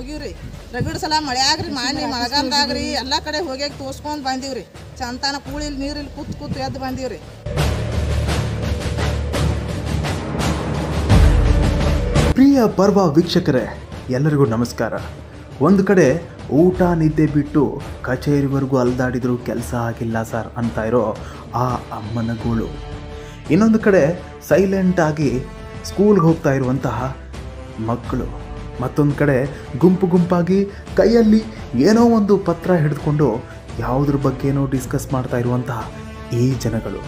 ಹೋಗಿವ್ರಿ. ರಗಡ್ ಸಲ ಮಳೆಯಾಗ್ರಿ ಮಾಡಿ ಮಳೆಗಾಲದಾಗ್ರಿ, ಎಲ್ಲ ಕಡೆ ಹೋಗಿ ತೋರ್ಸ್ಕೊಂಡ್ ಬಂದಿವ್ರಿ. ಚಂತಾನ ಕೂಳಿಲ್ ನೀರಿಲ್ ಕೂತ್ ಕೂತ್ ಎದ್ದು ಬಂದಿವ್ರಿ. ಪ್ರಿಯ ಪರ್ವ ವೀಕ್ಷಕರೇ, ಎಲ್ಲರಿಗೂ ನಮಸ್ಕಾರ. ಒಂದು ಕಡೆ ಊಟ ನಿದ್ದೆ ಬಿಟ್ಟು ಕಚೇರಿವರೆಗೂ ಅಲ್ದಾಡಿದ್ರು ಕೆಲಸ ಆಗಿಲ್ಲ ಸರ್ ಅಂತ ಇರೋ ಆ ಅಮ್ಮನ ಗೋಳು. ಇನ್ನೊಂದು ಕಡೆ ಸೈಲೆಂಟ್ ಆಗಿ ಸ್ಕೂಲ್ಗೆ ಹೋಗ್ತಾ ಇರುವಂತಹ ಮಕ್ಕಳು. ಮತ್ತೊಂದು ಕಡೆ ಗುಂಪು ಗುಂಪಾಗಿ ಕೈಯಲ್ಲಿ ಏನೋ ಒಂದು ಪತ್ರ ಹಿಡಿದುಕೊಂಡು ಯಾವುದ್ರ ಬಗ್ಗೆನೋ ಡಿಸ್ಕಸ್ ಮಾಡ್ತಾ ಇರುವಂತಹ ಈ ಜನಗಳು.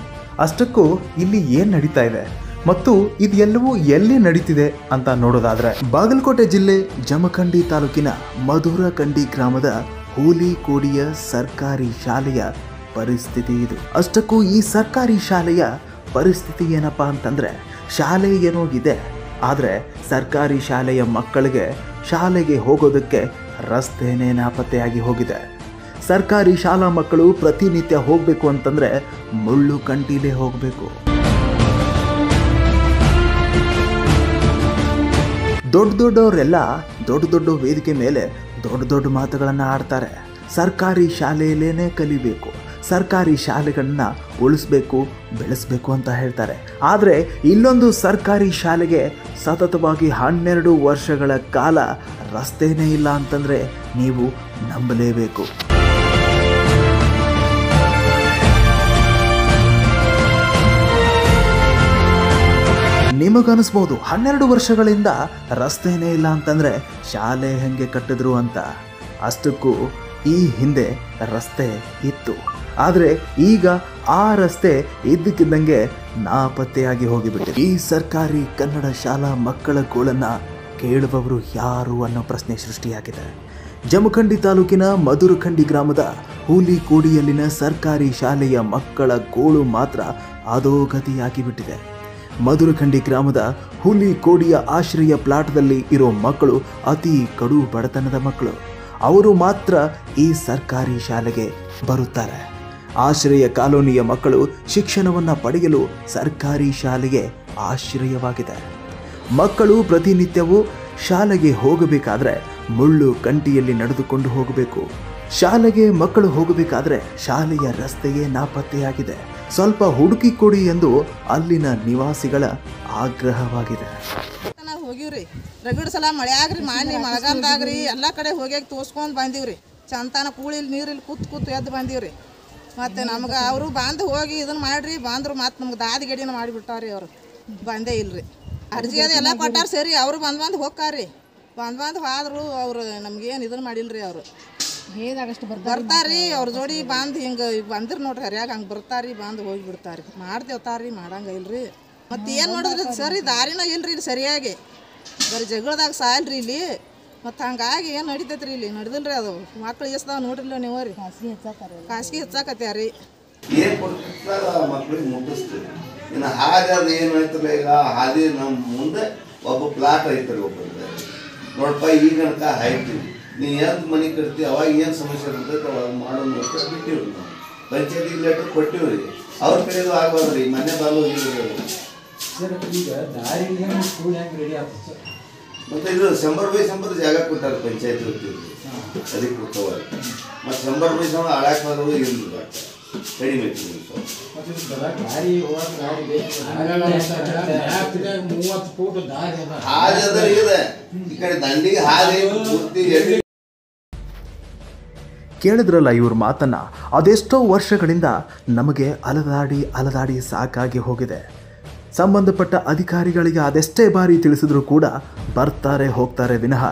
ಅಷ್ಟಕ್ಕೂ ಇಲ್ಲಿ ಏನು ನಡೀತಾ ಇದೆ ಮತ್ತು ಇದೆಲ್ಲವೂ ಎಲ್ಲಿ ನಡೀತಿದೆ ಅಂತ ನೋಡೋದಾದ್ರೆ ಬಾಗಲಕೋಟೆ ಜಿಲ್ಲೆ ಜಮಖಂಡಿ ತಾಲೂಕಿನ ಮಧುರಕಂಡಿ ಗ್ರಾಮದ ಹೂಲಿಕೋಡಿಯ ಸರ್ಕಾರಿ ಶಾಲೆಯ ಪರಿಸ್ಥಿತಿ ಇದು. ಅಷ್ಟಕ್ಕೂ ಈ ಸರ್ಕಾರಿ ಶಾಲೆಯ ಪರಿಸ್ಥಿತಿ ಏನಪ್ಪಾ ಅಂತಂದ್ರೆ ಶಾಲೆ ಏನೋ ಇದೆ ಆದರೆ ಸರ್ಕಾರಿ ಶಾಲೆಯ ಮಕ್ಕಳಿಗೆ ಶಾಲೆಗೆ ಹೋಗೋದಕ್ಕೆ ರಸ್ತೆನೇ ನಾಪತ್ತೆಯಾಗಿ ಹೋಗಿದೆ. ಸರ್ಕಾರಿ ಶಾಲಾ ಮಕ್ಕಳು ಪ್ರತಿನಿತ್ಯ ಹೋಗಬೇಕು ಅಂತಂದರೆ ಮುಳ್ಳು ಕಂಟಿಲೇ ಹೋಗಬೇಕು. ದೊಡ್ಡ ದೊಡ್ಡವರೆಲ್ಲ ದೊಡ್ಡ ದೊಡ್ಡ ವೇದಿಕೆ ಮೇಲೆ ದೊಡ್ಡ ದೊಡ್ಡ ಮಾತುಗಳನ್ನು ಆಡ್ತಾರೆ. ಸರ್ಕಾರಿ ಶಾಲೆಯಲ್ಲೇನೆ ಕಲಿಬೇಕು. ಸರ್ಕಾರಿ ಶಾಲೆಗಳನ್ನ ಉಳಿಸ್ಬೇಕು, ಬೆಳೆಸಬೇಕು ಅಂತ ಹೇಳ್ತಾರೆ. ಆದರೆ ಇಲ್ಲೊಂದು ಸರ್ಕಾರಿ ಶಾಲೆಗೆ ಸತತವಾಗಿ ಹನ್ನೆರಡು ವರ್ಷಗಳ ಕಾಲ ರಸ್ತೆನೇ ಇಲ್ಲ ಅಂತಂದರೆ ನೀವು ನಂಬಲೇಬೇಕು. ನಿಮಗನಿಸ್ಬೋದು, ಹನ್ನೆರಡು ವರ್ಷಗಳಿಂದ ರಸ್ತೆನೇ ಇಲ್ಲ ಅಂತಂದ್ರೆ ಶಾಲೆ ಹೆಂಗೆ ಕಟ್ಟಿದ್ರು ಅಂತ. ಅಷ್ಟಕ್ಕೂ ಈ ಹಿಂದೆ ರಸ್ತೆ ಇತ್ತು. ಆದರೆ ಈಗ ಆ ರಸ್ತೆ ಇದ್ದಕ್ಕಿದ್ದಂಗೆ ನಾಪತ್ತೆಯಾಗಿ ಹೋಗಿಬಿಟ್ಟಿದೆ. ಈ ಸರ್ಕಾರಿ ಕನ್ನಡ ಶಾಲಾ ಮಕ್ಕಳ ಗೋಳನ್ನು ಕೇಳುವವರು ಯಾರು ಅನ್ನೋ ಪ್ರಶ್ನೆ ಸೃಷ್ಟಿಯಾಗಿದೆ. ಜಮಖಂಡಿ ತಾಲೂಕಿನ ಮಧುರಖಂಡಿ ಗ್ರಾಮದ ಹೂಲಿಕೋಡಿಯಲ್ಲಿನ ಸರ್ಕಾರಿ ಶಾಲೆಯ ಮಕ್ಕಳ ಗೋಳು ಮಾತ್ರ ಅಧೋಗತಿಯಾಗಿ ಬಿಟ್ಟಿದೆ ಮಧುರಖಂಡಿ ಗ್ರಾಮದ ಹುಲಿಕೋಡಿಯ ಆಶ್ರಯ ಪ್ಲಾಟ್ದಲ್ಲಿ ಇರೋ ಮಕ್ಕಳು ಅತಿ ಕಡು ಬಡತನದ ಮಕ್ಕಳು. ಅವರು ಮಾತ್ರ ಈ ಸರ್ಕಾರಿ ಶಾಲೆಗೆ ಬರುತ್ತಾರೆ. ಆಶ್ರಯ ಕಾಲೋನಿಯ ಮಕ್ಕಳು ಶಿಕ್ಷಣವನ್ನು ಪಡೆಯಲು ಸರ್ಕಾರಿ ಶಾಲೆಗೆ ಆಶ್ರಯವಾಗಿದೆ. ಮಕ್ಕಳು ಪ್ರತಿನಿತ್ಯವೂ ಶಾಲೆಗೆ ಹೋಗಬೇಕಾದ್ರೆ ಮುಳ್ಳು ಕಂಟಿಯಲ್ಲಿ ನಡೆದುಕೊಂಡು ಹೋಗಬೇಕು. ಶಾಲೆಗೆ ಮಕ್ಕಳು ಹೋಗಬೇಕಾದ್ರೆ ಶಾಲೆಯ ರಸ್ತೆಯೇ ನಾಪತ್ತೆಯಾಗಿದೆ. ಸ್ವಲ್ಪ ಹುಡುಕಿ ಕೊಡಿ ಎಂದು ಅಲ್ಲಿನ ನಿವಾಸಿಗಳ ಆಗ್ರಹವಾಗಿದೆ. ಸಲ ಮಳೆಯಾಗ್ರಿ ಮಾಡಿ ಮಳೆಗಾಲದಾಗ್ರಿ, ಎಲ್ಲ ಕಡೆ ಹೋಗಿ ತೋರ್ಸ್ಕೊಂಡು ಬಂದೀವ್ರಿ. ಚಂತಾನ ಕೂಳಿಲ್, ನೀರಿಲ್ ಕೂತ್ ಕೂತ್ ಎದ್ದು ಬಂದೀವ್ರಿ. ಮತ್ತೆ ನಮ್ಗೆ ಅವರು ಬಂದು ಹೋಗಿ ಇದನ್ನು ಮಾಡ್ರಿ ಬಂದರು ಮತ್ತೆ ನಮ್ಗೆ ದಾದಿ ಗಡಿನ ರೀ ಅವರು. ಬಂದೇ ಇಲ್ರಿ. ಅರ್ಜಿ ಅದು ಎಲ್ಲ ಕೊಟ್ಟಾರ ಸರಿ ಅವರು ಬಂದು ಬಂದು ಹೋಗ್ತಾರ್ರಿ ಬಂದು ಬಂದು ಹೋದ್ರು ಅವರು ನಮ್ಗೇನು ಇದನ್ನ ಮಾಡಿಲ್ರಿ ಅವರು. ಬರ್ತಾರ್ರಿ ಅವ್ರ ಜೋಡಿ ಬಂದು ಹಿಂಗೆ ಬಂದ್ರೆ ನೋಡ್ರಿ ಹರಿಯಾಗ ಹಂಗೆ ಬರ್ತಾರ್ರಿ ಬಂದು ಹೋಗಿ ಬಿಡ್ತಾರ್ರಿ ಮಾಡ್ತೇವ್ತಾರ್ರಿ ಮಾಡಂಗ ಇಲ್ರಿ. ಮತ್ತೆ ಏನು ಮಾಡಿದ್ರಿ ಸರಿ ದಾರಿನ ಇಲ್ರಿ ಇಲ್ಲಿ ಸರಿಯಾಗಿ. ಬರೀ ಜಗಳದಾಗ ಸಾಯಲ್ರಿ ಇಲ್ಲಿ. ಮತ್ತು ಹಂಗಾಗಿ ಏನು ನಡಿತೈತ್ರಿ ಇಲ್ಲಿ? ನಡ್ದಿಲ್ರಿ ಅದು. ಮಕ್ಳು ಎಸ್ದಾವ ನೋಡ್ರಿಲ್ಲ ನೀವು ರೀ ಖಾಸಗಿ ಹೆಚ್ಚಾಕತ್ಯಾರಿ. ಏನು ಕೊಡ್ತಿರ್ತಾರ ಮಕ್ಳಿಗೆ ಮುಟ್ಟಿಸ್ತೀವಿ ಇನ್ನು ಹಾದಿ ಅದು ಏನು ಐತಲ್ಲ ಈಗ? ಹಾದಿ ನಮ್ಮ ಮುಂದೆ ಒಬ್ಬ ಪ್ಲಾಟ್ ಐತ್ರಿ ಒಬ್ಬರದ್ದು ನೋಡಪ್ಪ ಈಗ ಅನ್ಕ ಹಾಯ್ತೀವಿ ನೀ ಎಂತ ಮನೆ ಕಟ್ತಿ ಅವಾಗ ಏನು ಸಮಸ್ಯೆ ಇರ್ತೈತೆ ಅವಾಗ ಮಾಡೋದು ಅಂತ ಬಿಟ್ಟಿವ್ರಿ ನಾವು. ಪಂಚಾಯತಿಗೆ ಕೊಟ್ಟಿವಿ ರೀ. ಅವ್ರ ಕಡೆದು ಆಗ್ಬಾರ್ದ್ರಿ ಮನೆ ಬಾಲು ಈಗ ದಾರಿ ಸ್ಕೂಲ್ ಹೆಂಗೆ ರೆಡಿ ಆಗ್ತದೆ ಸರ್ ಮತ್ತೆ ಇದು ಶಂಬರ್ ಬೈ ಶಂಬರ್ ಜಾಗ ಕೊಟ್ಟಾರ ಪಂಚಾಯತ್ ವೃತ್ತಿಯಲ್ಲಿ ಅಧಿಕೃತವಾಗಿ ಮತ್ತು ಶಂಬರ್ ಬೈ ಶಂಬರ್ ಆಡಾಕ್ ಹೋದ್ರು ಇರಲಿಲ್ಲ ಕಡಿಮೆ ಹಾದಿ ಇದೆ. ಈ ಕಡೆ ದಂಡಿಗೆ ಹಾದಿ ಪೂರ್ತಿ ಎಲ್ಲಿ ಕೇಳಿದ್ರಲ್ಲ ಇವ್ರ ಮಾತನ್ನ? ಅದೆಷ್ಟೋ ವರ್ಷಗಳಿಂದ ನಮಗೆ ಅಲದಾಡಿ ಅಲದಾಡಿ ಸಾಕಾಗಿ ಹೋಗಿದೆ. ಸಂಬಂಧಪಟ್ಟ ಅಧಿಕಾರಿಗಳಿಗೆ ಅದೆಷ್ಟೇ ಬಾರಿ ತಿಳಿಸಿದ್ರು ಕೂಡ ಬರ್ತಾರೆ ಹೋಗ್ತಾರೆ ವಿನಃ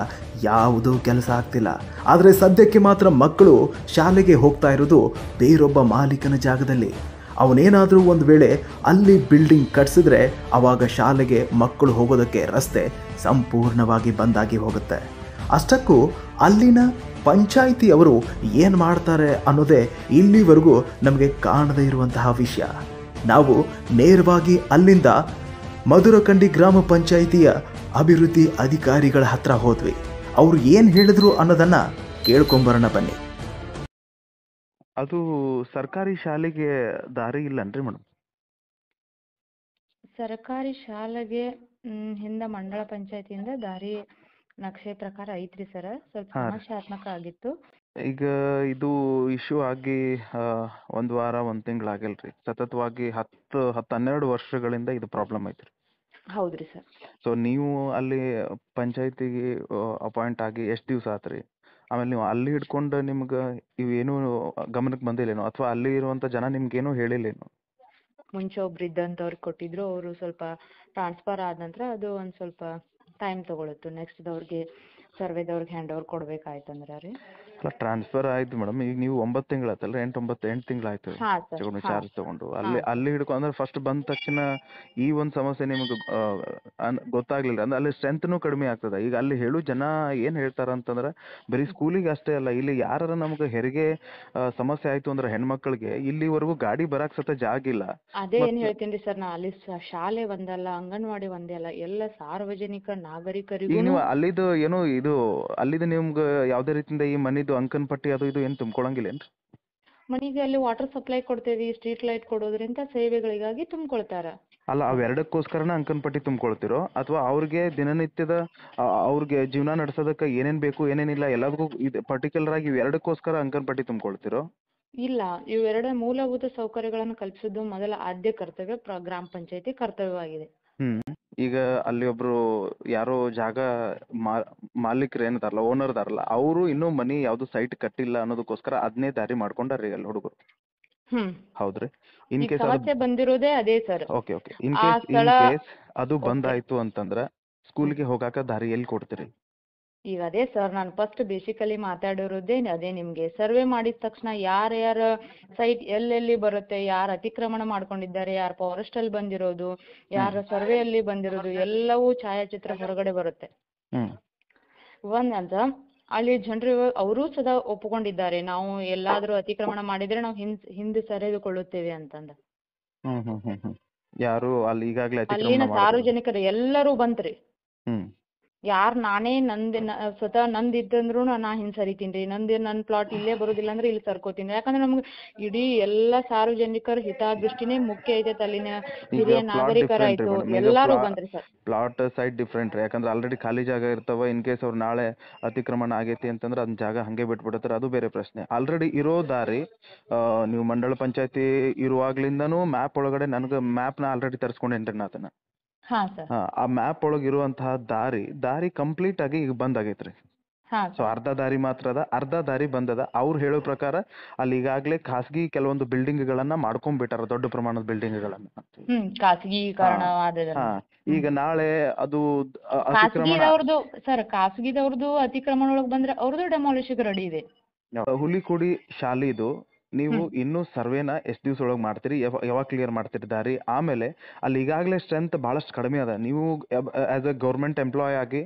ಯಾವುದೂ ಕೆಲಸ ಆಗ್ತಿಲ್ಲ. ಆದರೆ ಸದ್ಯಕ್ಕೆ ಮಾತ್ರ ಮಕ್ಕಳು ಶಾಲೆಗೆ ಹೋಗ್ತಾ ಇರೋದು ಬೇರೊಬ್ಬ ಮಾಲೀಕನ ಜಾಗದಲ್ಲಿ. ಅವನೇನಾದರೂ ಒಂದು ವೇಳೆ ಅಲ್ಲಿ ಬಿಲ್ಡಿಂಗ್ ಕಟ್ಸಿದ್ರೆ ಅವಾಗ ಶಾಲೆಗೆ ಮಕ್ಕಳು ಹೋಗೋದಕ್ಕೆ ರಸ್ತೆ ಸಂಪೂರ್ಣವಾಗಿ ಬಂದಾಗಿ ಹೋಗುತ್ತೆ. ಅಷ್ಟಕ್ಕೂ ಅಲ್ಲಿನ ಪಂಚಾಯಿತಿಯವರು ಏನು ಮಾಡ್ತಾರೆ ಅನ್ನೋದೇ ಇಲ್ಲಿವರೆಗೂ ನಮಗೆ ಕಾಣದೇ ಇರುವಂತಹ ವಿಷಯ. ನಾವು ನೇರವಾಗಿ ಅಲ್ಲಿಂದ ಮಧುರಕಂಡಿ ಗ್ರಾಮ ಪಂಚಾಯಿತಿಯ ಅಭಿವೃದ್ಧಿ ಅಧಿಕಾರಿಗಳ ಹತ್ರ ಹೋದ್ವಿ. ಅವರು ಏನು ಹೇಳಿದ್ರು ಅನ್ನೋದನ್ನ ಕೇಳ್ಕೊಂಬರೋಣ ಬನ್ನಿ. ಅದು ಸರ್ಕಾರಿ ಶಾಲೆಗೆ ದಾರಿ ಇಲ್ಲನ್ರಿ ಮೇಡಮ್ ಸರ್ಕಾರಿ ಶಾಲೆಗೆ ಮ್, ಹಿಂದ ಮಂಡಳ ಪಂಚಾಯತಿಯಿಂದ ದಾರಿ ನಕ್ಷೆ ಪ್ರಕಾರ ಐತ್ರಿ ಸರ್. ಸ್ವಲ್ಪ ಹಾ ರೀ. ಸಮಸ್ಯಾತ್ಮಕ ಆಗಿತ್ತು. ಈಗ ಇದು ಇಶ್ಯೂ ಆಗಿ ಒಂದು ವಾರ ಒಂದು ತಿಂಗಳಾಗಿಲ್ರಿ ಸತತವಾಗಿ ಹತ್ತು ಹತ್ತು ಹನ್ನೆರಡು ವರ್ಷಗಳಿಂದ ಇದು ಪ್ರಾಬ್ಲಮ್ ಐತ್ರಿ. ಹೌದ್ರಿ ಸರ್. ಸೊ ನೀವು ಅಲ್ಲಿ ಪಂಚಾಯತಿಗೆ ಅಪಾಯಿಂಟ್ ಆಗಿ ಎಷ್ಟು ದಿವಸ ಆತ್ರಿ? ಆಮೇಲೆ ನೀವು ಅಲ್ಲಿ ಹಿಡ್ಕೊಂಡು ನಿಮ್ಗೆ ಇವೇನು ಗಮನಕ್ಕೆ ಬಂದಿಲ್ಲೇನೋ? ಅಥವಾ ಅಲ್ಲಿ ಇರುವಂತ ಜನ ನಿಮ್ಗೇನು ಹೇಳಿಲ್ಲೇನೋ? ಮುಂಚೆ ಒಬ್ರು ಇದ್ದಂಥವ್ರಿಗೆ ಕೊಟ್ಟಿದ್ರು ಅವರು ಸ್ವಲ್ಪ ಟ್ರಾನ್ಸ್ಫರ್ ಆದ ನಂತರ ಅದು ಒಂದು ಸ್ವಲ್ಪ ಟೈಮ್ ತಗೊಳತ್ತು. ನೆಕ್ಸ್ಟ್ ಅವ್ರಿಗೆ ಸರ್ವೆದವ್ರಿಗೆ ಹ್ಯಾಂಡ್ ಓವರ್ ಕೊಡ್ಬೇಕಾಯ್ತಂದ್ರೆ ರೀ. ಅಲ್ಲ ಟ್ರಾನ್ಸ್ಫರ್ ಆಯ್ತು ಮೇಡಮ್ ಈಗ ನೀವು ಒಂಬತ್ತು ತಿಂಗಳಾಯ್ತಲ್ಲ ಎಂಟು ಒಂಬತ್ತು ಎಂಟು ತಿಂಗಳಾಯ್ತು ಹಾ ಸರ್ ತಗೊಂಡು ಹಾ. ಚಾರ್ಜ್ ತಗೊಂಡು. ಅಲ್ಲಿ ಅಲ್ಲಿ ಹಿಡ್ಕೊ ಅಂದ್ರೆ ಫಸ್ಟ್ ಬಂದ ತಕ್ಷಣ ಈ ಒಂದು ಸಮಸ್ಯೆ ನಿಮಗೆ ಗೊತ್ತಾಗ್ಲಿಲ್ಲ. ಅಂದ್ರೆ ಅಲ್ಲಿ ಸ್ಟ್ರೆಂತ್ನು ಕಡಿಮೆ ಆಗ್ತದೆ. ಈಗ ಅಲ್ಲಿ ಹೇಳು ಜನ ಏನ್ ಹೇಳ್ತಾರ ಅಂತಂದ್ರೆ ಬರೀ ಸ್ಕೂಲಿಗೆ ಅಷ್ಟೇ ಅಲ್ಲ ಇಲ್ಲಿ ಯಾರ ನಮ್ಗೆ ಹೆರಿಗೆ ಆ, ಸಮಸ್ಯೆ ಆಯ್ತು ಅಂದ್ರೆ ಹೆಣ್ಮಕ್ಳಿಗೆ ಇಲ್ಲಿವರೆಗೂ ಗಾಡಿ ಬರಾಕ್ ಸತ ಜಾಗ ಇಲ್ಲ. ಅದೇ ಏನ್ ಹೇಳ್ತೀನಿ ಸರ್ ನಾ ಅಲ್ಲಿ ಸ- ಶಾಲೆ ಒಂದಲ್ಲ ಅಂಗನವಾಡಿ ಒಂದೇ ಅಲ್ಲ ಎಲ್ಲ ಸಾರ್ವಜನಿಕ ಈಗ ನಾಗರಿಕರಿಗೂ ನೀವು ಅಲ್ಲಿದು ಏನು ಇದು ಅಲ್ಲಿದು ನಿಮ್ಗೆ ಯಾವ್ದೇ ರೀತಿಯಿಂದ ಈ ಮನಿದು ಅಂಕನ್ ಪಟ್ಟಿ ಅದು ಇದು ಏನ್ ತುಂಬ್ಕೊಳಂಗಿಲ್ಲೇನ್ರಿ ಮನೆಗೆ ಅಲ್ಲಿ ವಾಟರ್ ಸಪ್ಲೈ ಕೊಡ್ತೇವಿ ಸ್ಟ್ರೀಟ್ ಲೈಟ್ ಕೊಡೋದ್ರಿಂದ ಸೇವೆಗಳಿಗಾಗಿ ತುಂಬಿಕೊಳ್ತಾರ. ಅಲ್ಲ ಅವೆರಡಕ್ಕೋಸ್ಕರನ ಅಂಕನ್ ಪಟ್ಟಿ ತುಂಬ್ಕೊಳ್ತಿರೋ? ಅಥವಾ ಅವ್ರಿಗೆ ದಿನನಿತ್ಯದ ಆ, ಅವ್ರಿಗೆ ಜೀವನ ನಡೆಸೋದಕ್ಕೆ ಏನೇನ್ ಬೇಕು ಏನೇನಿಲ್ಲ ಎಲ್ಲದಕ್ಕೂ ಇದು ಪರ್ಟಿಕ್ಯುಲರ್ ಆಗಿ ಇವೆರಡಕ್ಕೋಸ್ಕರ ಅಂಕನ್ ಪಟ್ಟಿ ತುಂಬ್ಕೊಳ್ತಿರೋ? ಇಲ್ಲ ಇವೆರಡ ಮೂಲಭೂತ ಸೌಕರ್ಯಗಳನ್ನು ಕಲ್ಪಿಸೋದು ಮೊದಲ ಆದ್ಯ ಕರ್ತವ್ಯ ಪ್ರ- ಗ್ರಾಮ ಪಂಚಾಯತಿ ಕರ್ತವ್ಯವಾಗಿದೆ. ಹ್ಮ್. ಈಗ ಅಲ್ಲಿ ಒಬ್ರು ಯಾರೋ ಜಾಗ ಮಾ- ಮಾಲೀಕರು ಏನದಾರಲ್ಲ ಓನರ್ ಅದಾರಲ್ಲ ಅವರು ಇನ್ನೂ ಮನಿ ಯಾವ್ದು ಸೈಟ್ ಕಟ್ಟಿಲ್ಲ ಅನ್ನೋದಕ್ಕೋಸ್ಕರ ಅದನ್ನೇ ದಾರಿ ಮಾಡ್ಕೊಂಡಾರಿ ಅಲ್ಲಿ ಹುಡುಗರು. ಹ್ಮ್. ಹೌದ್ರಿ? ಇನ್ ಈಗ ಕೇಸ್ ಅದು ಸಮಸ್ಯೆ ಬಂದಿರೋದೇ ಅದೇ ಸರ್. Okay okay. ಇನ್ ಆ ಕೇಸ್ ಇನ್ ಸ್ಥಳ- ಕೇಸ್ ಅದು ಬಂದಾಯ್ತು ಅಂತಂದ್ರ ಸ್ಕೂಲ್ಗೆ ಹೋಗಾಕ ದಾರಿ ಎಲ್ಲಿ ಕೊಡ್ತೀರಿ? ಈಗ ಅದೇ ಸರ್ ನಾನು ಫಸ್ಟ್ ಬೇಸಿಕಲಿ ಮಾತಾಡಿರೋದೇ ಅದೇ ನಿಮ್ಗೆ. ಸರ್ವೆ ಮಾಡಿದ ತಕ್ಷಣ ಯಾರ್ಯಾರ ಸೈಟ್ ಎಲ್ಲೆಲ್ಲಿ ಬರುತ್ತೆ ಯಾರು ಅತಿಕ್ರಮಣ ಮಾಡ್ಕೊಂಡಿದ್ದಾರೆ ಯಾರು ಫಾರೆಸ್ಟ್ ಅಲ್ಲಿ ಬಂದಿರೋದು ಯಾರ ಸರ್ವೆ ಅಲ್ಲಿ ಬಂದಿರೋದು ಎಲ್ಲವೂ ಛಾಯಾಚಿತ್ರ ಹೊರಗಡೆ ಬರುತ್ತೆ. ಹ್ಮ್. ಅಂತ ಅಲ್ಲಿ ಜನರು ಅವರೂ ಸದಾ ಒಪ್ಪಿಕೊಂಡಿದ್ದಾರೆ ನಾವು ಎಲ್ಲಾದರೂ ಅತಿಕ್ರಮಣ ಮಾಡಿದ್ರೆ ನಾವು ಹಿಂದ್ ಹಿಂದೆ ಸರಿದುಕೊಳ್ಳುತ್ತೇವೆ ಅಂತಂದ. ಯಾರು ಅಲ್ಲಿ ಈಗಾಗಲೇ ಅಲ್ಲಿನ. ಸಾರ್ವಜನಿಕರು ಎಲ್ಲರೂ ಬಂತ್ರಿ. ಯಾರ್ ನಾನೇ ನಂದ್ ನ- ಸ್ವತಃ ನಂದ್ ಇತ್ತಂದ್ರು ನಾ ಹಿಂದ್ ರೀ. ನಂದ್ ನನ್ ಪ್ಲಾಟ್ ಇಲ್ಲೇ ಬರೋದಿಲ್ಲ ಅಂದ್ರೆ ಇಲ್ಲಿ ಸರ್ಕೋತೀನಿ ಯಾಕಂದ್ರೆ ನಮ್ಗ್ ಇಡೀ ಎಲ್ಲಾ ಸಾರ್ವಜನಿಕರ ಹಿತದೃಷ್ಟಿನೇ ಮುಖ್ಯ ಐತೆ ಅಲ್ಲಿನ ಹಿರಿಯ ನಾಗರಿಕರ ನಾಗರಿಕರಾಯ್ತು. ರೀ ಎಲ್ಲಾರು ಬಂದ್ರಿ ಸರ್. ಪ್ಲಾಟ್ ಸೈಡ್ ಡಿಫ್ರೆಂಟ್ ರೀ. ಯಾಕಂದ್ರೆ ಆಲ್ರೆಡಿ ಖಾಲಿ ಜಾಗ ಇರ್ತಾವ. ಇನ್ ಕೇಸ್ ಅವ್ರು ನಾಳೆ ಅತಿಕ್ರಮಣ ಆಗೈತಿ ಅಂತಂದ್ರೆ ಅದನ್ನ ಜಾಗ ಹಂಗೆ ಬಿಟ್ಬಿಡತ್ತಾರ. ಅದು ಬೇರೆ ಪ್ರಶ್ನೆ. ಆಲ್ರೆಡಿ ಇರೋ ದಾರಿ ಆ, ನೀವು ಮಂಡಳ ಪಂಚಾಯತಿ ಇರುವಾಗ್ಲಿಂದನೂ ಮ್ಯಾಪ್ ಒಳಗಡೆ ನನಗೆ ಮ್ಯಾಪ್ನ ಆಲ್ರೆಡಿ ತರಿಸ್ಕೊಂಡೇನ್ರಿ ನಾ ಅದನ್ನ ಆ ಮ್ಯಾಪ್ ಒಳಗೆ ಇರುವಂತಹ ದಾರಿ ದಾರಿ ಕಂಪ್ಲೀಟ್ ಆಗಿ ಈಗ ಬಂದ್ ಆಗೈತ್ರಿ ಸೊ ಅರ್ಧ ದಾರಿ ಮಾತ್ರ ಅದ ಅರ್ಧ ದಾರಿ ಬಂದದ. ಅವ್ರು ಹೇಳೋ ಪ್ರಕಾರ ಅಲ್ಲಿ ಈಗಾಗಲೇ ಖಾಸಗಿ ಕೆಲವೊಂದು ಬಿಲ್ಡಿಂಗ್ ಗಳನ್ನ ಮಾಡ್ಕೊಂಡ್ಬಿಟ್ಟಾರ ದೊಡ್ಡ ಪ್ರಮಾಣದ ಬಿಲ್ಡಿಂಗ್ ಗಳನ್ನ ಈಗ ನಾಳೆ ಅದು ಸರ್ ಖಾಸಗಿದವ್ರದ್ದು ಅತಿಕ್ರಮಣ ಒಳಗೆ ಬಂದ್ರೆ ಅವ್ರದ್ದು ಡೆಮಾಲಿಷಿಗೆ ರೆಡಿ ಇದೆ. ಹುಲಿಕುಡಿ ಶಾಲಿದು ನೀವು ಇನ್ನೂ ಸರ್ವೇನ ಎಷ್ಟು ದಿವ್ಸ ಒಳಗೆ ಮಾಡ್ತೀರಿ ಯಾವ- ಯಾವಾಗ ಕ್ಲಿಯರ್ ಮಾಡ್ತೀರಿ ದಾರಿ ಆಮೇಲೆ ಅಲ್ಲಿ ಈಗಾಗಲೇ ಸ್ಟ್ರೆಂತ್ ಬಹಳಷ್ಟು ಕಡಿಮೆ ಅದ ನೀವು ಆಸ್ ಎ ಗೌರ್ಮೆಂಟ್ ಎಂಪ್ಲಾಯ್ ಆಗಿ.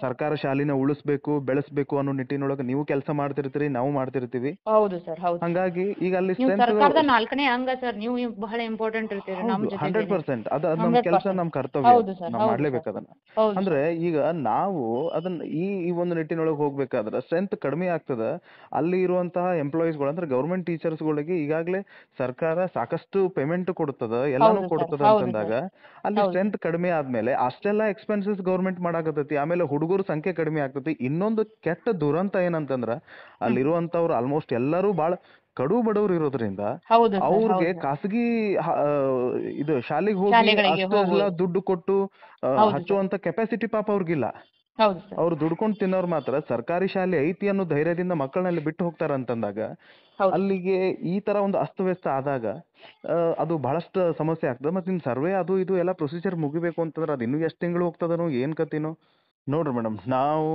ಸರ್ಕಾರ ಶಾಲಿನ ಉಳಿಸ್ಬೇಕು ಬೆಳೆಸಬೇಕು ಅನ್ನೋ ನಿಟ್ಟಿನೊಳಗೆ ನೀವು ಕೆಲಸ ಮಾಡ್ತಿರ್ತೀರಿ ನಾವು ಮಾಡ್ತಿರ್ತೀವಿ. ಹೌದು ಸರ್ ಹೌದು. ಹಂಗಾಗಿ ಈಗ ಅಲ್ಲಿ ನೀವು ಸರ್ಕಾರದ ನಾಲ್ಕನೇ ಅಂಗ ಸರ್ ನೀವು ಬಹಳ ಇಂಪಾರ್ಟೆಂಟ್ ಇರ್ತೀರಿ ನಮ್ ಜೊತೆ ಹಂಡ್ರೆಡ್ ಪರ್ಸೆಂಟ್ ಅದ ಅದ್ ನಮ್ 100% ಕೆಲಸ ನಮ್ ಕರ್ತವ್ಯ. ಹೌದು sir, ನಾವ್ ಹೌದು ಮಾಡ್ಲೇಬೇಕು ಅದನ್ನ. ಹೌದು. ಅಂದ್ರೆ ಈಗ ನಾವು ಅದನ್ನ ಈ ಈ ಒಂದು ನಿಟ್ಟಿನೊಳಗೆ ಹೋಗ್ಬೇಕಾದ್ರೆ ಸ್ಟ್ರೆಂತ್ ಕಡಿಮೆ ಆಗ್ತದ. ಅಲ್ಲಿ ಇರುವಂತಹ ಎಂಪ್ಲಾಯೀಸ್ಗಳು ಅಂದ್ರೆ ಗೌರ್ಮೆಂಟ್ ಟೀಚರ್ಸ್ಗಳಿಗೆ ಈಗಾಗಲೇ ಸರ್ಕಾರ ಸಾಕಷ್ಟು ಪೇಮೆಂಟ್ ಕೊಡ್ತದ ಎಲ್ಲಾನು ಹೌದು sir, ಕೊಡ್ತದ ಹೌದು ಅಂತಂದಾಗ. ಅಲ್ಲಿ ಹೌದು. ಸ್ಟ್ರೆಂತ್ ಕಡಿಮೆ ಆದ್ಮೇಲೆ ಅಷ್ಟೆಲ್ಲ ಎಕ್ಸ್ಪೆನ್ಸಸ್ ಗೌರ್ಮೆಂಟ್ ಮಾಡಾಕತ್ತೈತಿ. ಆಮೇಲೆ ಹುಡುಗರ ಸಂಖ್ಯೆ ಕಡಿಮೆ ಆಗ್ತೈತಿ ಇನ್ನೊಂದು ಕೆಟ್ಟ ದುರಂತ ಏನಂತಂದ್ರ ಅಲ್ಲಿರುವಂತವ್ರು ಆಲ್ಮೋಸ್ಟ್ ಎಲ್ಲರೂ ಬಾಳ ಕಡು ಬಡವರು ಇರೋದ್ರಿಂದ ಹೌದು sir, ಅವ್ರಿಗೆ ಹೌದು. ಖಾಸಗಿ ಹ- ಆ, ಇದು ಶಾಲೆಗೆ ಹೋಗಿ ಶಾಲೆಗಳಿಗೆ ಅಷ್ಟೆಲ್ಲ. ದುಡ್ಡು ಕೊಟ್ಟು ಆ, ಹೌದು sir. ಹಚ್ಚುವಂತ ಕೆಪಾಸಿಟಿ ಪಾಪ ಅವ್ರಿಗಿಲ್ಲ ಹೌದು ಸರ್ ಅವ್ರು ದುಡ್ಕೊಂಡು ತಿನ್ನೋರು ಮಾತ್ರ ಸರ್ಕಾರಿ ಶಾಲೆ ಐತಿ ಅನ್ನೋ ಧೈರ್ಯದಿಂದ ಮಕ್ಕಳನ್ನಲ್ಲಿ ಬಿಟ್ಟು ಹೋಗ್ತಾರ ಅಂತಂದಾಗ ಹೌದು ಅಲ್ಲಿಗೆ ಈ ತರ ಒಂದು ಅಸ್ತವ್ಯಸ್ತ ಆದಾಗ ಆ, ಅದು ಬಹಳಷ್ಟು ಸಮಸ್ಯೆ ಆಗ್ತದೆ ಮತ್ತೆ ನಿಮ್ ಸರ್ವೆ ಅದು ಇದು ಎಲ್ಲ ಪ್ರೊಸೀಜರ್ ಮುಗಿಬೇಕು ಅಂತಂದ್ರೆ ಅದು ಇನ್ನೂ ಎಷ್ಟು ತಿಂಗಳು ಹೋಗ್ತದನೋ ಏನ್ ಕತಿನೋ ನೋಡ್ರಿ ಮೇಡಮ್ ನಾವು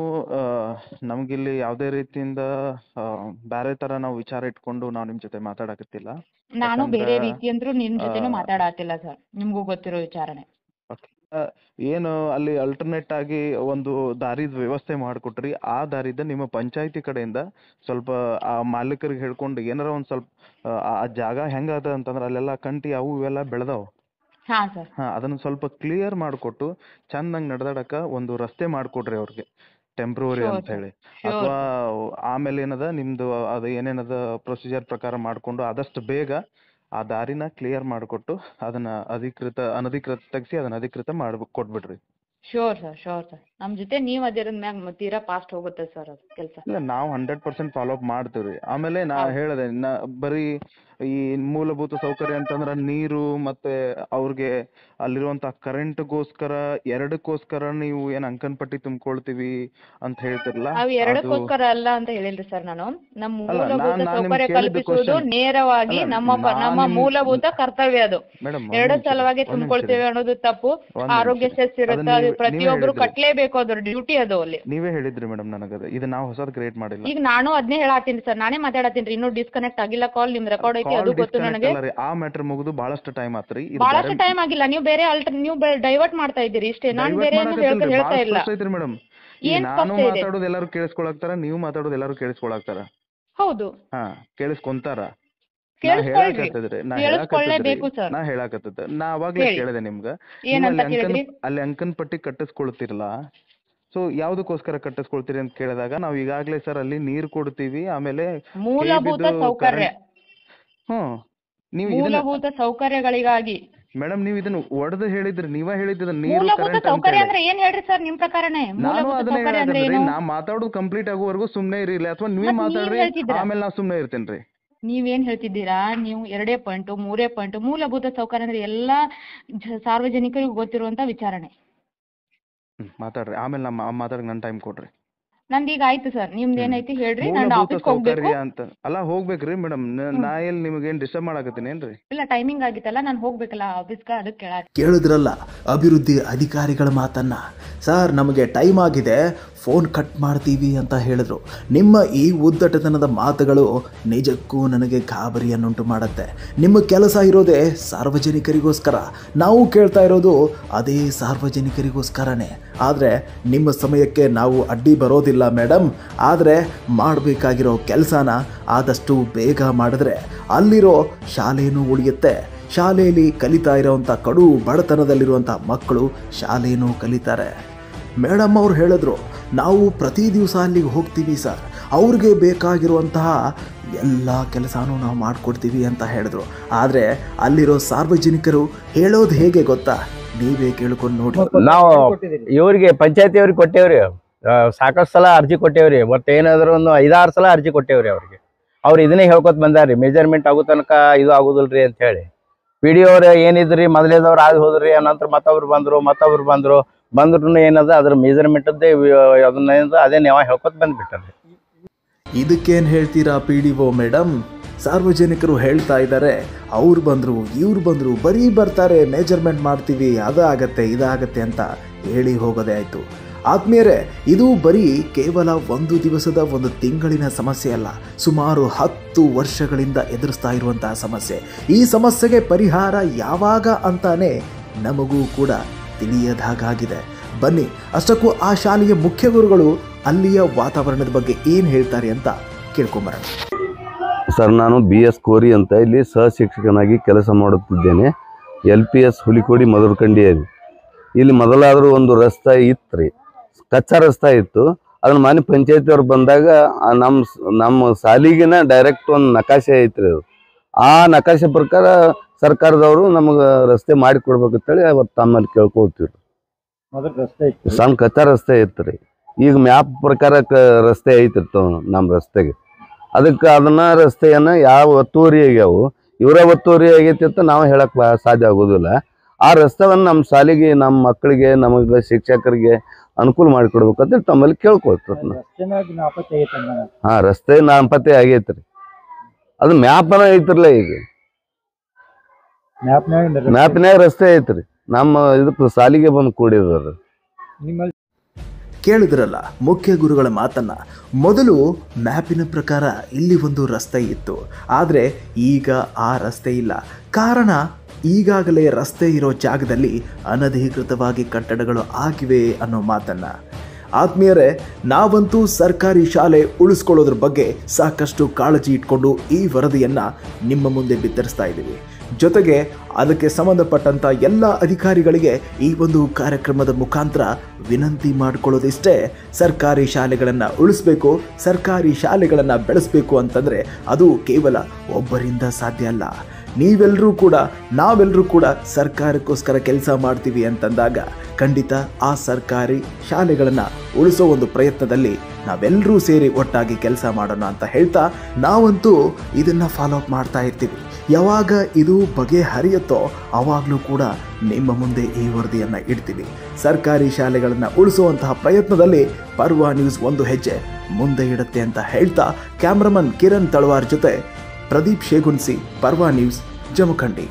ನಮಗಿಲ್ಲಿ ಯಾವುದೇ ರೀತಿಯಿಂದ ಬೇರೆ ತರ ನಾವು ವಿಚಾರ ಇಟ್ಕೊಂಡು ನಾವು ನಿಮ್ ಜೊತೆ ಮಾತಾಡಕತ್ತಿಲ್ಲ ನಾನು ಬೇರೆ ಯಾಕಂದ್ರ, ರೀತಿ ಅಂದ್ರು ನಿಮ್ ಜೊತೆನೂ ಆ, ಮಾತಾಡತ್ತಿಲ್ಲ ಸರ್ ನಿಮ್ಗೂ ಗೊತ್ತಿರೋ ವಿಚಾರಣೆ Okay. ಆ, ಏನು ಅಲ್ಲಿ ಅಲ್ಟರ್ನೇಟ್ ಆಗಿ ಒಂದು ದಾರಿದ ವ್ಯವಸ್ಥೆ ಮಾಡಿಕೊಟ್ರಿ ಆ ದಾರಿದ ನಿಮ್ಮ ಪಂಚಾಯತಿ ಕಡೆಯಿಂದ ಸ್ವಲ್ಪ ಆ ಮಾಲೀಕರಿಗೆ ಹೇಳ್ಕೊಂಡು ಏನಾರ ಒಂದು ಸ್ವಲ್ಪ ಆ, ಆ ಜಾಗ ಹೆಂಗದ ಅಂತಂದ್ರೆ ಅಲ್ಲೆಲ್ಲ ಕಂಟಿ ಅವು ಇವೆಲ್ಲ ಬೆಳೆದಾವ ಹಾ ಸರ್. ಹಾ ಅದನ್ನ ಸ್ವಲ್ಪ ಕ್ಲಿಯರ್ ಮಾಡಿಕೊಟ್ಟು ಚಂದಂಗ್ ನಡೆದಾಡಕ ಒಂದು ರಸ್ತೆ ಮಾಡ್ಕೊಡ್ರಿ ಅವ್ರಿಗೆ. ಟೆಂಪ್ರವರಿ ಅಂತ ಹೇಳಿ. ಅಥವಾ ಆಮೇಲೆ ಏನದ ನಿಮ್ದು ಅದು ಏನೇನದ ಪ್ರೊಸೀಜರ್ ಪ್ರಕಾರ ಮಾಡ್ಕೊಂಡು ಆದಷ್ಟು ಬೇಗ ಆ ದಾರಿನ ಕ್ಲಿಯರ್ ಮಾಡಿಕೊಟ್ಟು ಅದನ್ನ ಅಧಿಕೃತ ಅನಧಿಕೃತ ತೆಗ್ಸಿ ಅದನ್ನ ಅಧಿಕೃತ ಮಾಡ್ಬೇಕು ಕೊಟ್ಬಿಡ್ರಿ. ಶೋರ್ ಸರ್ ಶೋರ್ ಸರ್ ನಮ್ ಜೊತೆ ನೀವ್ ಅದಿರೋದ್ ಮ್ಯಾಗ ತೀರಾ ಫಾಸ್ಟ್ ಹೋಗುತ್ತೆ ಸರ್ ಅದು ಕೆಲಸ. ಇಲ್ಲ ನಾವು ಹಂಡ್ರೆಡ್ ಪರ್ಸೆಂಟ್ ಫಾಲೋ ಅಪ್ ಮಾಡ್ತೀವ್ರಿ. ಆಮೇಲೆ ನಾ ಹೇಳ್ದೆ ಬರೀ ಈ ಮೂಲಭೂತ ಸೌಕರ್ಯ ಅಂತಂದ್ರ ನೀರು ಮತ್ತೆ ಅವ್ರಿಗೆ ಅಲ್ಲಿರುವಂತ ಕರೆಂಟ್ಗೋಸ್ಕರ ಎರಡಕ್ಕೋಸ್ಕರ ನೀವು ಏನ್ ಅಂಕನ್ ಪಟ್ಟಿ ತುಂಬಿಕೊಳ್ತೀವಿ ಅಂತ ಹೇಳ್ತಿರಲ್ಲ ಅವ್ ಎರಡಕ್ಕೋಸ್ಕರ ಅಲ್ಲ ಅಂತ ಹೇಳಿಲ್ರಿ ಸರ್ ನಾನು. ನಮ್ಮ ಅಲ್ಲ, ಮೂಲಭೂತ ನಾನ್ ನಿಮ್ಗ್ ಸೌಕರ್ಯ ಕೇಳಿದ್ದು ಕಲ್ಪಿಸುವುದು question- ನೇರವಾಗಿ ಅಲ್ಲ, ನಮ್ಮ ಪ- ನಾನ್ ನಮ್ಮ ನಿಮ್- ಮೂಲಭೂತ ಕರ್ತವ್ಯ ಅದು. ಮೇಡಮ್ ಎರಡು ಸಲುವಾಗಿ ತುಂಬಿಕೊಳ್ತೇವೆ ಅನ್ನೋದು ತಪ್ಪು. ಒಂದ್ ಆರೋಗ್ಯ ನಿಮಿಷ. ಸೆಸ್ ಇರುತ್ತೆ ಅದು ನೀವೇ- ಪ್ರತಿಯೊಬ್ರು ಹೇಳಿದ್ರಿ. ಕಟ್ಲೇಬೇಕು. ಅದ್ರ ಡ್ಯೂಟಿ ಅದು ಅಲ್ಲಿ. ನೀವೇ ಹೇಳಿದ್ರಿ ಮೇಡಮ್ ನನಗದ. ಇದು ನಾವು ಹೊಸದ್ ಕ್ರಿಯೇಟ್ ಮಾಡಿಲ್ಲ. ಈಗ ನಾನು ಅದನ್ನೇ ಹೇಳತ್ತೀನಿ ಸರ್ ನಾನೇ ಮಾತಾಡತೀನಿ ಇನ್ನೂ ಡಿಸ್ಕನೆಕ್ಟ್ ಆಗಿಲ್ಲ ಕಾಲ್ ನಿಮ್ ರೆಕಾರ್ಡ್ ಐತಿ ಅದು ಗೊತ್ತು ನನಗೆ. ಆ ಮ್ಯಾಟರ್ ಮುಗಿದು ಬಹಳಷ್ಟು ಟೈಮ್ ಆತ್ರಿ ಬಹಳಷ್ಟು ಟೈಮ್ ಆಗಿಲ್ಲ. ನೀವು ಬೇರೆ ಅಲ್ಟರ್ ನೀವು ಡೈವರ್ಟ್ ಮಾಡ್ತಾ ಇದ್ದೀರಿ ಇಷ್ಟೇ. ನಾನು ಬೇರೆ ಏನು ಹೇಳ್ತಾ ಇಲ್ಲ. ಮೇಡಮ್ ಏನ್ ನಾನು? ಮಾತಾಡೋದು ಎಲ್ಲರೂ ಕೇಳಿಸ್ಕೊಳಕ್ತಾರ ನೀವು ಮಾತಾಡೋದು ಎಲ್ಲರೂ ಕೇಳಿಸ್ಕೊಳಕ್ತಾರ. ಹೌದು. ಹಾ ಕೇಳಿಸ್ಕೊಂತಾರ. ನಾ ಹೇಳಾಕತ್ತದ ಹೇಳಾಕತ್ತಿದ್ರಿ ನಾ ಅವಾಗ್ಲೇ. ಕೇಳಿದೆ ನಿಮ್ಗ. ಅಲ್ಲಿ ಅಂಕನ್ ಪಟ್ಟಿ ಕಟ್ಟಿಸ್ಕೊಳ್ತಿರಲ್ಲ ಸೊ ಯಾವ್ದಕ್ಕೋಸ್ಕರ ಕಟ್ಟಿಸ್ಕೊಳ್ತೀರಿ ಅಂತ ಕೇಳಿದಾಗ ನಾವು ಈಗಾಗ್ಲೇ ಸರ್ ಅಲ್ಲಿ ನೀರ್ ಕೊಡ್ತೀವಿ ಆಮೇಲೆ ಮೂಲಭೂತ ಸೌಕರ್ಯ. ಹ್ಮ್. ನೀವು ಮೂಲಭೂತ ಸೌಕರ್ಯಗಳಿಗಾಗಿ. ಮೇಡಮ್ ನೀವು ಇದನ್ನ ಒಡೆದು ಹೇಳಿದ್ರಿ. ನೀವ ಹೇಳಿದ್ರೆ ನೀರು ಕರೆಂಟ್ ಸೌಕರ್ಯ ಅಂದ್ರೆ ಏನ್ ಹೇಳ್ರಿ ಸರ್ ನಿಮ್ ಪ್ರಕಾರನೇ? ನಾನು ಅದನ್ನ ನಾ ಮಾತಾಡೋದು ಕಂಪ್ಲೀಟ್ ಆಗುವವರೆಗೂ ಸುಮ್ನೆ ಇರಿಲ್ಲ ಅಥವಾ ನೀವೇ ಮಾತಾಡ್ರಿ ಆಮೇಲೆ ನಾ ಸುಮ್ನೆ ಇರ್ತೀನಿ ನೀವೇನ್ ಹೇಳ್ತಿದ್ದೀರಾ? ನೀವು ಎರಡೇ ಪಾಯಿಂಟ್, ಮೂರೇ ಪಾಯಿಂಟ್, ಮೂಲಭೂತ ಸೌಕರ್ಯ ಅಂದ್ರೆ ಎಲ್ಲಾ ಸಾರ್ವಜನಿಕರಿಗೂ ಗೊತ್ತಿರುವಂತ ವಿಚಾರಣೆ. ಮಾತಾಡ್ರಿ. ಆಮೇಲೆ ನಮ್ಮ ಮಾತಾಡಕ್ ನನ್ ಟೈಮ್ ಕೊಡ್ರಿ. ನಂದೀಗ ಆಯ್ತು ಸರ್. ನಿಮ್ದು ಏನೈತಿ ಹೇಳ್ರಿ? ನಾನು ಮೂಲಭೂತ ಆಫೀಸ್ಗೆ ಹೋಗ್ಬೇಕು. ಸೌಕರ್ಯ ಅಂತ. ಅಲ್ಲ ಹೋಗ್ಬೇಕ್ರಿ ಮೇಡಮ್ ನಾ ಎಲ್ಲಿ ನಿಮಗೇನ್ ಡಿಸ್ಟರ್ಬ್ ಮಾಡಕತ್ತೀನಿ ಏನ್ರಿ? ಇಲ್ಲ ಟೈಮಿಂಗ್ ಆಗಿತ್ತಲ್ಲ ನಾನು ಹೋಗ್ಬೇಕಲ್ಲ ಆಫೀಸ್ಗೆ ಅದಕ್ಕೆ ಕೇಳ ಕೇಳಿದ್ರಲ್ಲ ಅಭಿವೃದ್ಧಿ ಅಧಿಕಾರಿಗಳ ಮಾತನ್ನ. ಸರ್ ನಮಗೆ ಟೈಮ್ ಆಗಿದೆ ಫೋನ್ ಕಟ್ ಮಾಡ್ತೀವಿ ಅಂತ ಹೇಳಿದ್ರು. ನಿಮ್ಮ ಈ ಉದ್ದಟತನದ ಮಾತುಗಳು ನಿಜಕ್ಕೂ ನನಗೆ ಗಾಬರಿಯನ್ನುಂಟು ಮಾಡುತ್ತೆ. ನಿಮ್ಮ ಕೆಲಸ ಇರೋದೇ ಸಾರ್ವಜನಿಕರಿಗೋಸ್ಕರ. ನಾವು ಕೇಳ್ತಾ ಇರೋದು ಅದೇ ಸಾರ್ವಜನಿಕರಿಗೋಸ್ಕರನೇ. ಆದರೆ ನಿಮ್ಮ ಸಮಯಕ್ಕೆ ನಾವು ಅಡ್ಡಿ ಬರೋದಿಲ್ಲ. ಮೇಡಮ್ ಆದರೆ ಮಾಡಬೇಕಾಗಿರೋ ಕೆಲಸನ ಆದಷ್ಟು ಬೇಗ ಮಾಡಿದ್ರೆ ಅಲ್ಲಿರೋ ಶಾಲೆಯೂ ಉಳಿಯುತ್ತೆ. ಶಾಲೆಯಲ್ಲಿ ಕಲಿತಾ ಇರೋವಂಥ ಕಡು ಬಡತನದಲ್ಲಿರುವಂಥ ಮಕ್ಕಳು ಶಾಲೆಯೂ ಕಲಿತಾರೆ. ಮೇಡಮ್ ಅವ್ರು ಹೇಳಿದ್ರು, ನಾವು ಪ್ರತಿ ದಿವಸ ಅಲ್ಲಿಗೆ ಹೋಗ್ತೀವಿ ಸರ್. ಅವ್ರಿಗೆ ಬೇಕಾಗಿರುವಂತಹ ಎಲ್ಲ ಕೆಲಸನೂ ನಾವು ಮಾಡಿಕೊಡ್ತೀವಿ ಅಂತ ಹೇಳಿದ್ರು. ಆದರೆ ಅಲ್ಲಿರೋ ಸಾರ್ವಜನಿಕರು ಹೇಳೋದು ಹೇಗೆ ಗೊತ್ತಾ? ನೀವೇ ಕೇಳ್ಕೊಂಡು ನೋಡಿ. ನಾವು ಇವರಿಗೆ ಪಂಚಾಯತಿ ಅವ್ರಿಗೆ ಕೊಟ್ಟೇವ್ರಿ. ಸಾಕಷ್ಟು ಸಲ ಅರ್ಜಿ ಕೊಟ್ಟೇವ್ರಿ, ಮತ್ತೆ ಏನಾದ್ರು ಒಂದು ಐದಾರು ಸಲ ಅರ್ಜಿ ಕೊಟ್ಟೇವ್ರಿ ಅವ್ರಿಗೆ. ಅವ್ರು ಇದನ್ನೇ ಹೇಳ್ಕೊತ ಬಂದಾರ್ರಿ ಮೆಜರ್ಮೆಂಟ್ ಆಗೋ ತನಕ ಇದು ಆಗುದಿಲ್ರಿ ಅಂತ ಹೇಳಿ. ಪಿ ಡಿ ಅವ್ರು ಏನಿದ್ರಿ, ಮೊದಲೇದವ್ರು ಆಗಿ ಹೋದ್ರಿ ನಂತರ ಮತ್ತೊಬ್ರು ಬಂದ್ರು ಮತ್ತೊಬ್ರು ಬಂದ್ರು ಬಂದ್ರು ಏನದ, ಅದ್ರ ಮೆಜರ್ಮೆಂಟದ್ದೇ ಅದನ್ನ ಅದೇ ನೀವು ಹೇಳ್ಕೊತ ಬಂದ್ಬಿಟ್ಟಾರ ಇದಕ್ಕೇನು ಹೇಳ್ತೀರಾ ಪಿ ಡಿ ಒ ಮೇಡಮ್ ಸಾರ್ವಜನಿಕರು ಹೇಳ್ತಾ ಇದ್ದಾರೆ ಅವ್ರು ಬಂದರು, ಇವ್ರು ಬಂದರು, ಬರೀ ಬರ್ತಾರೆ ಮೆಜರ್ಮೆಂಟ್ ಮಾಡ್ತೀವಿ ಅದಾಗತ್ತೆ ಇದಾಗತ್ತೆ ಅಂತ ಹೇಳಿ ಹೋಗೋದೇ ಆಯಿತು. ಆತ್ಮೀಯರೇ, ಇದು ಬರೀ ಕೇವಲ ಒಂದು ದಿವಸದ ಒಂದು ತಿಂಗಳಿನ ಸಮಸ್ಯೆ ಅಲ್ಲ. ಸುಮಾರು ಹತ್ತು ವರ್ಷಗಳಿಂದ ಎದುರಿಸ್ತಾ ಇರುವಂತಹ ಸಮಸ್ಯೆ. ಈ ಸಮಸ್ಯೆಗೆ ಪರಿಹಾರ ಯಾವಾಗ ಅಂತಾನೆ ನಮಗೂ ಕೂಡ ತಿಳಿಯದಾಗಿದೆ ಬನ್ನಿ, ಅಷ್ಟಕ್ಕೂ ಆ ಶಾಲೆಯ ಮುಖ್ಯ ಗುರುಗಳು ಅಲ್ಲಿಯ ವಾತಾವರಣದ ಬಗ್ಗೆ ಏನು ಹೇಳ್ತಾರೆ ಅಂತ ಕೇಳ್ಕೊಂಬರೋಣ. ಸರ್, ನಾನು ಬಿ ಎಸ್ ಕೋರಿ ಅಂತ ಇಲ್ಲಿ ಸಹ ಶಿಕ್ಷಕನಾಗಿ ಕೆಲಸ ಮಾಡುತ್ತಿದ್ದೇನೆ. ಎಲ್ ಪಿ ಎಸ್ ಹುಲಿಕೋಡಿ ಮಧುರಕಂಡಿಯಲ್ಲಿ ಇಲ್ಲಿ ಮೊದಲಾದರೂ ಒಂದು ರಸ್ತೆ ಇತ್ತು ರೀ ಕಚ್ಚಾ ರಸ್ತೆ ಇತ್ತು. ಅದನ್ನ ಮನೆ ಪಂಚಾಯತಿ ಅವ್ರು ಬಂದಾಗ ನಮ್ಮ ನಮ್ಮ ಸಾಲಿಗಿನ ಡೈರೆಕ್ಟ್ ಒಂದು ನಕಾಶೆ ಐತ್ರಿ ಅದು. ಆ ನಕಾಶೆ ಪ್ರಕಾರ ಸರ್ಕಾರದವರು ನಮಗೆ ರಸ್ತೆ ಮಾಡಿ ಕೊಡ್ಬೇಕಂತೇಳಿ ಅವತ್ತು ತಮ್ಮಲ್ಲಿ ಕೇಳ್ಕೊತೀವಿ ಸಣ್ಣ ಕಚ್ಚಾ ರಸ್ತೆ ಇತ್ತು ಈಗ ಮ್ಯಾಪ್ ಪ್ರಕಾರ ರಸ್ತೆ ಐತಿ ನಮ್ಮ ರಸ್ತೆಗೆ. ಅದಕ್ಕೆ ಅದನ್ನ ರಸ್ತೆಯನ್ನ ಯಾವ ಒತ್ತುವರಿ ಆಗ್ಯಾವು ಇವರ ಒತ್ತುವರಿ ಆಗೈತಿ ಅಂತ ನಾವು ಹೇಳಕ್ ಸಾಧ್ಯ ಆಗೋದಿಲ್ಲ. ಆ ರಸ್ತೆವನ್ನು ನಮ್ಮ ಶಾಲೆಗೆ ನಮ್ಮ ಮಕ್ಕಳಿಗೆ ನಮಗೆ ಶಿಕ್ಷಕರಿಗೆ ಅನುಕೂಲ ಮಾಡಿಕೊಡ್ಬೇಕಂತ ತಮ್ಮಲ್ಲಿ ಅಂದ ಹಾ ರಸ್ತೆ ನಾಪತ್ತೆ ಆಗೈತ್ರಿ ಅದು ಮ್ಯಾಪನ ಐತ್ರಲ್ಲ ಈಗ. ಮ್ಯಾಪ್ನಾಗ ಮ್ಯಾಪ್ನ್ಯಾಗ ರಸ್ತೆ ಐತ್ರಿ. ನಮ್ಮ ಇದಕ್ಕೆ ಸಾಲಿಗೆ ಬಂದು ಕೂಡಿರೋದು ನಿಮ್ಮಲ್ಲಿ ಕೇಳಿದ್ರಲ್ಲ ಮುಖ್ಯ ಗುರುಗಳ ಮಾತನ್ನ. ಮೊದಲು ಮ್ಯಾಪಿನ ಪ್ರಕಾರ ಇಲ್ಲಿ ಒಂದು ರಸ್ತೆ ಇತ್ತು. ಆದರೆ ಈಗ ಆ ರಸ್ತೆ ಇಲ್ಲ. ಕಾರಣ ಈಗಾಗಲೇ ರಸ್ತೆ ಇರೋ ಜಾಗದಲ್ಲಿ ಅನಧಿಕೃತವಾಗಿ ಕಟ್ಟಡಗಳು ಆಗಿವೆ ಅನ್ನೋ ಮಾತನ್ನು. ಆತ್ಮೀಯರೇ, ನಾವಂತೂ ಸರ್ಕಾರಿ ಶಾಲೆ ಉಳಿಸ್ಕೊಳ್ಳೋದ್ರ ಬಗ್ಗೆ ಸಾಕಷ್ಟು ಕಾಳಜಿ ಇಟ್ಕೊಂಡು ಈ ವರದಿಯನ್ನು ನಿಮ್ಮ ಮುಂದೆ ಬಿತ್ತರಿಸ್ತಾ ಇದ್ದೀವಿ. ಜೊತೆಗೆ ಅದಕ್ಕೆ ಸಂಬಂಧಪಟ್ಟಂಥ ಎಲ್ಲ ಅಧಿಕಾರಿಗಳಿಗೆ ಈ ಒಂದು ಕಾರ್ಯಕ್ರಮದ ಮುಖಾಂತರ ವಿನಂತಿ ಮಾಡಿಕೊಳ್ಳೋದಿಷ್ಟೇ ಸರ್ಕಾರಿ ಶಾಲೆಗಳನ್ನು ಉಳಿಸ್ಬೇಕು, ಸರ್ಕಾರಿ ಶಾಲೆಗಳನ್ನು ಬೆಳೆಸಬೇಕು ಅಂತಂದರೆ ಅದು ಕೇವಲ ಒಬ್ಬರಿಂದ ಸಾಧ್ಯ ಅಲ್ಲ. ನೀವೆಲ್ಲರೂ ಕೂಡ ನಾವೆಲ್ಲರೂ ಕೂಡ ಸರ್ಕಾರಕ್ಕೋಸ್ಕರ ಕೆಲಸ ಮಾಡ್ತೀವಿ ಅಂತಂದಾಗ ಖಂಡಿತ ಆ ಸರ್ಕಾರಿ ಶಾಲೆಗಳನ್ನು ಉಳಿಸೋ ಒಂದು ಪ್ರಯತ್ನದಲ್ಲಿ ನಾವೆಲ್ಲರೂ ಸೇರಿ ಒಟ್ಟಾಗಿ ಕೆಲಸ ಮಾಡೋಣ ಅಂತ ಹೇಳ್ತಾ ನಾವಂತೂ ಇದನ್ನು ಫಾಲೋ ಅಪ್ ಮಾಡ್ತಾ ಇರ್ತೀವಿ. ಯಾವಾಗ ಇದು ಬಗೆಹರಿಯುತ್ತೋ ಆವಾಗಲೂ ಕೂಡ ನಿಮ್ಮ ಮುಂದೆ ಈ ವರದಿಯನ್ನು ಇಡ್ತೀವಿ. ಸರ್ಕಾರಿ ಶಾಲೆಗಳನ್ನು ಉಳಿಸುವಂತಹ ಪ್ರಯತ್ನದಲ್ಲಿ ಪರ್ವ ನ್ಯೂಸ್ ಒಂದು ಹೆಜ್ಜೆ ಮುಂದೆ ಇಡುತ್ತೆ ಅಂತ ಹೇಳ್ತಾ ಕ್ಯಾಮ್ರಾಮನ್ ಕಿರಣ್ ತಳವಾರ್ ಜೊತೆ ಪ್ರದೀಪ್ ಶೇಗುನ್ಸಿ ಪರ್ವ ನ್ಯೂಸ್ ಜಮಖಂಡಿ